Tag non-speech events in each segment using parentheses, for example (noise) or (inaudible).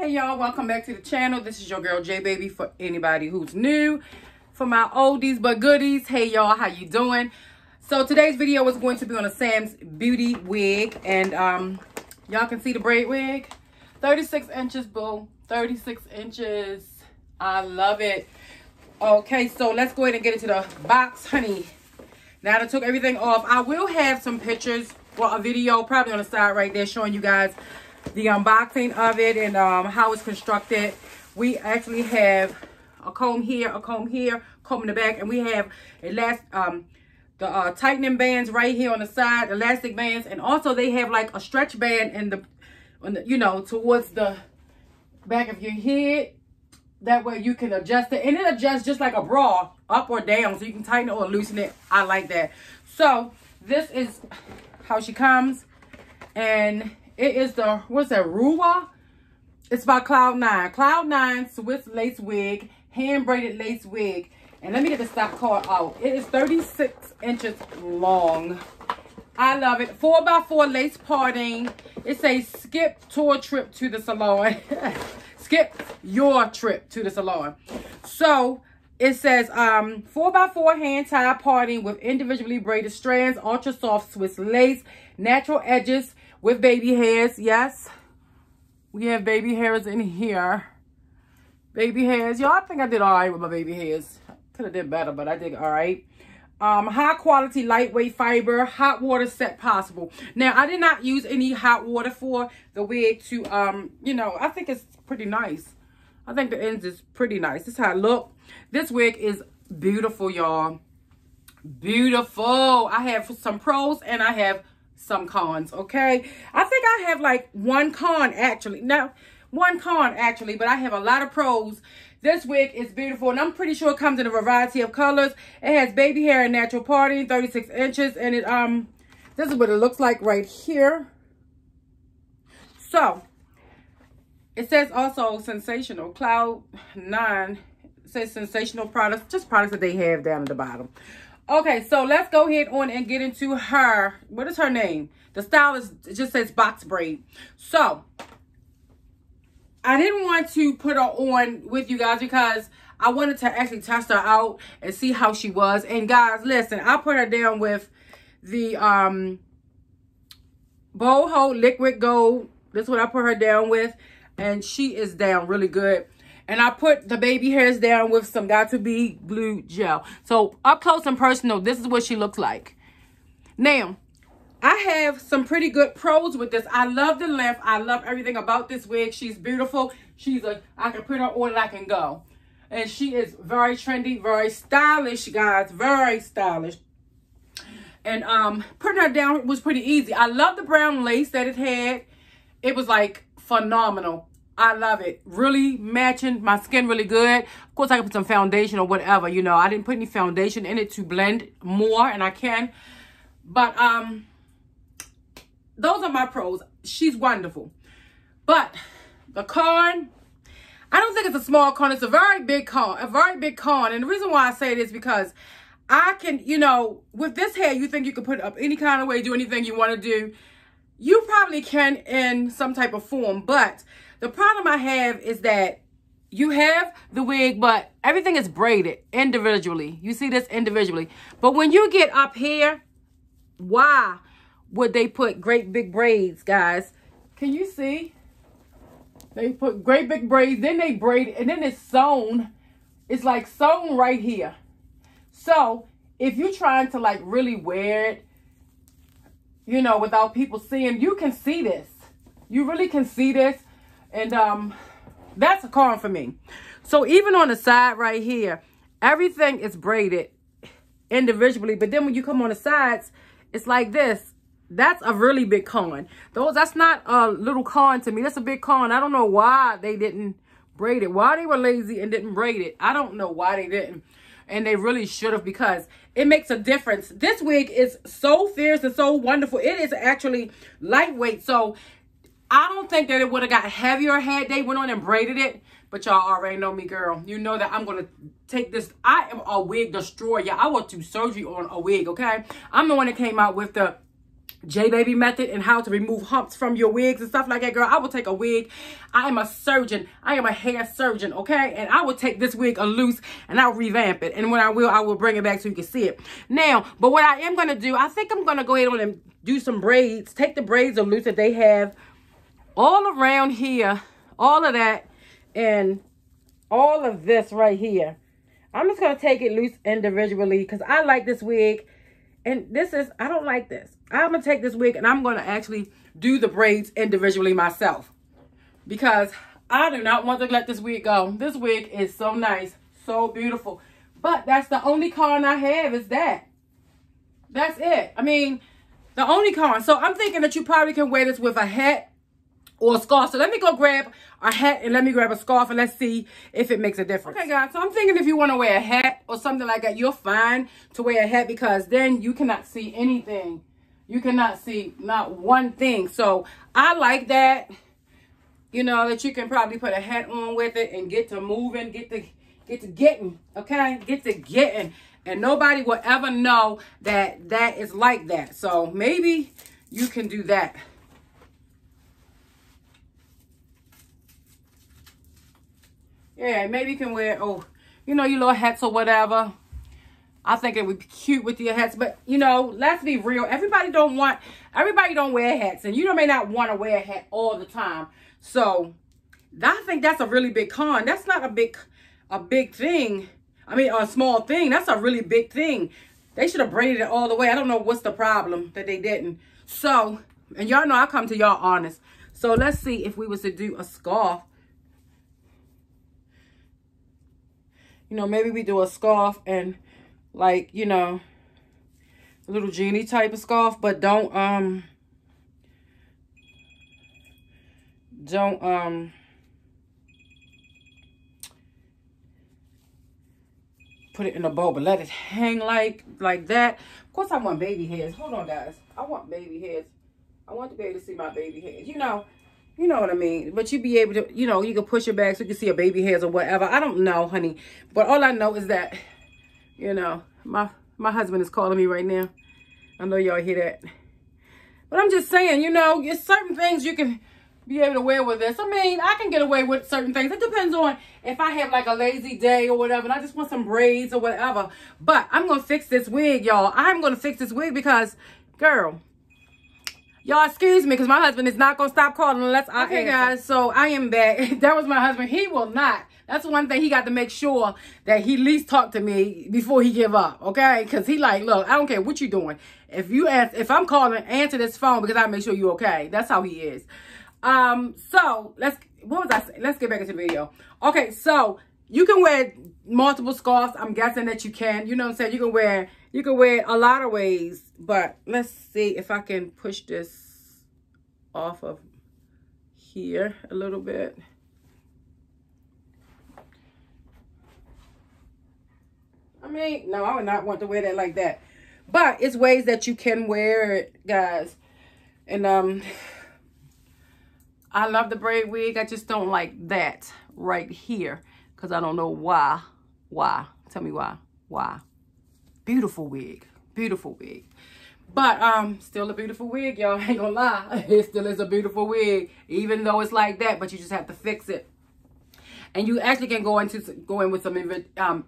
Hey y'all, welcome back to the channel. This is your girl Jay Baby for anybody who's new. For my oldies but goodies, hey y'all, how you doing? So today's video is going to be on a Sam's Beauty wig and um y'all can see the braid wig. 36 inches, boo. 36 inches. I love it. Okay, so let's go ahead and get into the box, honey. Now that I took everything off, I will have some pictures for a video probably on the side right there showing you guys the unboxing of it and um, how it's constructed. We actually have a comb here, a comb here, comb in the back, and we have elast um, the uh, tightening bands right here on the side, elastic bands, and also they have like a stretch band in the, in the you know, towards the back of your head. That way you can adjust it, and it adjusts just like a bra, up or down, so you can tighten it or loosen it. I like that. So this is how she comes, and it is the, what's that, Ruwa? It's by Cloud9. Cloud9 Swiss lace wig, hand braided lace wig. And let me get the stock card out. It is 36 inches long. I love it. 4 by 4 lace parting. It says skip tour trip to the salon. (laughs) skip your trip to the salon. So it says um 4 by 4 hand tie parting with individually braided strands, ultra soft Swiss lace, natural edges, with baby hairs. Yes, we have baby hairs in here. Baby hairs. Y'all, I think I did all right with my baby hairs. Could have did better, but I did all right. Um, high quality, lightweight fiber, hot water set possible. Now, I did not use any hot water for the wig to, um, you know, I think it's pretty nice. I think the ends is pretty nice. This is how it look. This wig is beautiful, y'all. Beautiful. I have some pros and I have some cons, okay? I think I have like one con actually. No, one con actually, but I have a lot of pros. This wig is beautiful, and I'm pretty sure it comes in a variety of colors. It has baby hair and natural parting, 36 inches, and it um, this is what it looks like right here. So, it says also Sensationnel, Cloud 9 says Sensationnel products, just products that they have down at the bottom. Okay, so let's go ahead on and get into her. What is her name? The style is it just says box braid. So I didn't want to put her on with you guys because I wanted to actually test her out and see how she was. And guys, listen, I put her down with the um Boho Liquid Gold. That's what I put her down with. And she is down really good. And I put the baby hairs down with some Got2b glue gel. So up close and personal, this is what she looks like. Now, I have some pretty good pros with this. I love the length. I love everything about this wig. She's beautiful. She's a, I can put her on and I can go. And she is very trendy, very stylish, guys. Very stylish. And um, putting her down was pretty easy. I love the brown lace that it had. It was like phenomenal. I love it. Really matching my skin really good. Of course, I can put some foundation or whatever. You know, I didn't put any foundation in it to blend more, and I can. But um, those are my pros. She's wonderful. But the con, I don't think it's a small con. It's a very big con. A very big con. And the reason why I say it is because I can, you know, with this hair, you think you can put it up any kind of way, do anything you want to do. You probably can in some type of form, but the problem I have is that you have the wig, but everything is braided individually. You see this individually. But when you get up here, why would they put great big braids, guys? Can you see? They put great big braids, then they braid it, and then it's sewn. It's like sewn right here. So, if you're trying to like really wear it, you know, without people seeing, you can see this. You really can see this. And um, that's a con for me. So even on the side right here, everything is braided individually. But then when you come on the sides, it's like this. That's a really big con. Those That's not a little con to me. That's a big con. I don't know why they didn't braid it. Why they were lazy and didn't braid it. I don't know why they didn't. And they really should have because it makes a difference. This wig is so fierce and so wonderful. It is actually lightweight. So I don't think that it would have got heavier had they went on and braided it. But y'all already know me, girl. You know that I'm going to take this. I am a wig destroyer. I will do surgery on a wig, okay? I'm the one that came out with the Jay Baby method and how to remove humps from your wigs and stuff like that, girl, I will take a wig. I am a surgeon. I am a hair surgeon, okay? And I will take this wig a loose and I'll revamp it. And when I will, I will bring it back so you can see it. Now, but what I am going to do, I think I'm going to go ahead on and do some braids. Take the braids a loose that they have all around here. All of that. And all of this right here. I'm just going to take it loose individually because I like this wig. And this is, I don't like this. I'm going to take this wig and I'm going to actually do the braids individually myself. Because I do not want to let this wig go. This wig is so nice. So beautiful. But that's the only con I have is that. That's it. I mean, the only con. So I'm thinking that you probably can wear this with a hat or a scarf. So let me go grab a hat and let me grab a scarf and let's see if it makes a difference. Okay, guys. So I'm thinking if you want to wear a hat or something like that, you're fine to wear a hat because then you cannot see anything. You cannot see not one thing. So I like that, you know, that you can probably put a hat on with it and get to moving, get to, get to getting, okay? Get to getting. And nobody will ever know that that is like that. So maybe you can do that. Yeah, maybe you can wear, oh, you know, your little hats or whatever. I think it would be cute with your hats. But, you know, let's be real. Everybody don't want, everybody don't wear hats. And you may not want to wear a hat all the time. So, I think that's a really big con. That's not a big, a big thing. I mean, a small thing. That's a really big thing. They should have braided it all the way. I don't know what's the problem that they didn't. So, and y'all know I come to y'all honest. So, let's see if we was to do a scarf you know, maybe we do a scarf and like, you know, a little genie type of scarf, but don't, um, don't, um, put it in a bowl, but let it hang like, like that. Of course, I want baby hairs. Hold on, guys. I want baby hairs. I want to be able to see my baby hairs. You know, you know what I mean? But you be able to, you know, you can push it back so you can see a baby hairs or whatever. I don't know, honey. But all I know is that, you know, my my husband is calling me right now. I know y'all hear that. But I'm just saying, you know, it's certain things you can be able to wear with this. I mean, I can get away with certain things. It depends on if I have like a lazy day or whatever and I just want some braids or whatever. But I'm going to fix this wig, y'all. I'm going to fix this wig because, girl, Y'all excuse me because my husband is not going to stop calling unless I Okay, answer. guys, so I am back. (laughs) that was my husband. He will not. That's one thing he got to make sure that he at least talk to me before he give up, okay? Because he like, look, I don't care what you doing. If you ask, if I'm calling, answer this phone because I make sure you okay. That's how he is. Um, so let's, what was I saying? Let's get back into the video. Okay, so you can wear multiple scarves. I'm guessing that you can. You know what I'm saying? You can wear you can wear it a lot of ways, but let's see if I can push this off of here a little bit. I mean, no, I would not want to wear that like that. But it's ways that you can wear it, guys. And um, I love the braid wig. I just don't like that right here. Because I don't know why. Why? Tell me why. Why? Beautiful wig. Beautiful wig. But um, still a beautiful wig, y'all. (laughs) Ain't gonna lie. (laughs) It still is a beautiful wig. Even though it's like that, but you just have to fix it. And you actually can go into go in with some um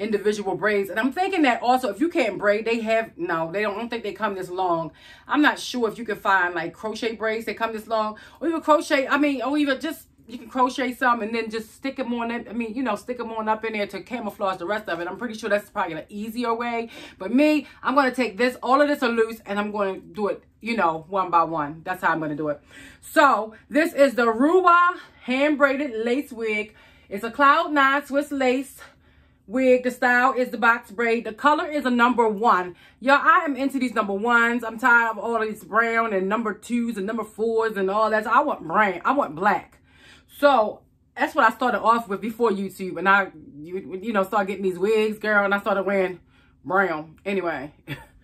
individual braids. And I'm thinking that also if you can't braid, they have no, they don't, don't think they come this long. I'm not sure if you can find like crochet braids that come this long. Or even crochet, I mean, or even just you can crochet some and then just stick them on it. I mean, you know, stick them on up in there to camouflage the rest of it. I'm pretty sure that's probably an easier way. But me, I'm going to take this, all of this are loose, and I'm going to do it, you know, one by one. That's how I'm going to do it. So, this is the Ruwa hand-braided lace wig. It's a Cloud 9 Swiss lace wig. The style is the box braid. The color is a number one. Y'all, I am into these number ones. I'm tired of all these brown and number twos and number fours and all that. So I want brown. I want black. So that's what I started off with before YouTube. And I, you, you know, started getting these wigs, girl. And I started wearing brown. Anyway,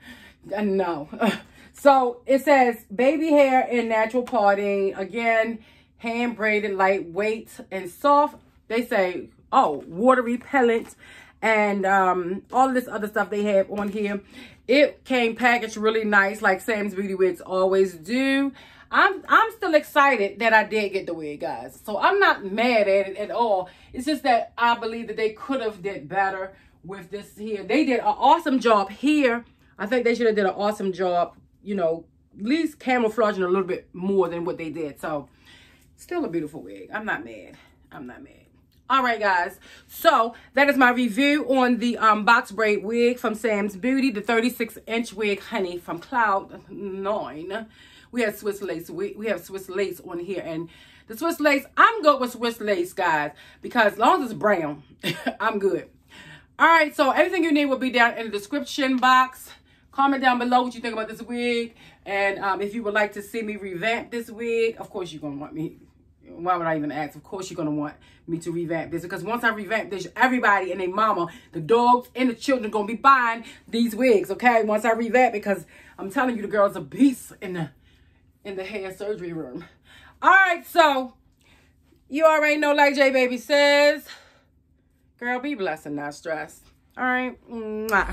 (laughs) no. (laughs) so it says baby hair and natural parting. Again, hand braided, lightweight and soft. They say, oh, water repellent and um, all this other stuff they have on here. It came packaged really nice like Sam's Beauty Wigs always do. I'm I'm still excited that I did get the wig, guys. So I'm not mad at it at all. It's just that I believe that they could have did better with this here. They did an awesome job here. I think they should have did an awesome job, you know, at least camouflaging a little bit more than what they did. So still a beautiful wig. I'm not mad. I'm not mad. All right, guys. So that is my review on the um, box braid wig from Sam's Beauty, the 36 inch wig, honey, from Cloud 9 we have Swiss lace. We, we have Swiss lace on here. And the Swiss lace, I'm good with Swiss lace, guys. Because as long as it's brown, (laughs) I'm good. All right, so everything you need will be down in the description box. Comment down below what you think about this wig. And um, if you would like to see me revamp this wig, of course you're going to want me. Why would I even ask? Of course you're going to want me to revamp this. Because once I revamp this, everybody and their mama, the dogs and the children going to be buying these wigs, okay? Once I revamp because I'm telling you, the girl's a beast in the in the hair surgery room. All right, so you already know, like Jay Baby says, girl, be blessed and not stressed. All right. Mwah.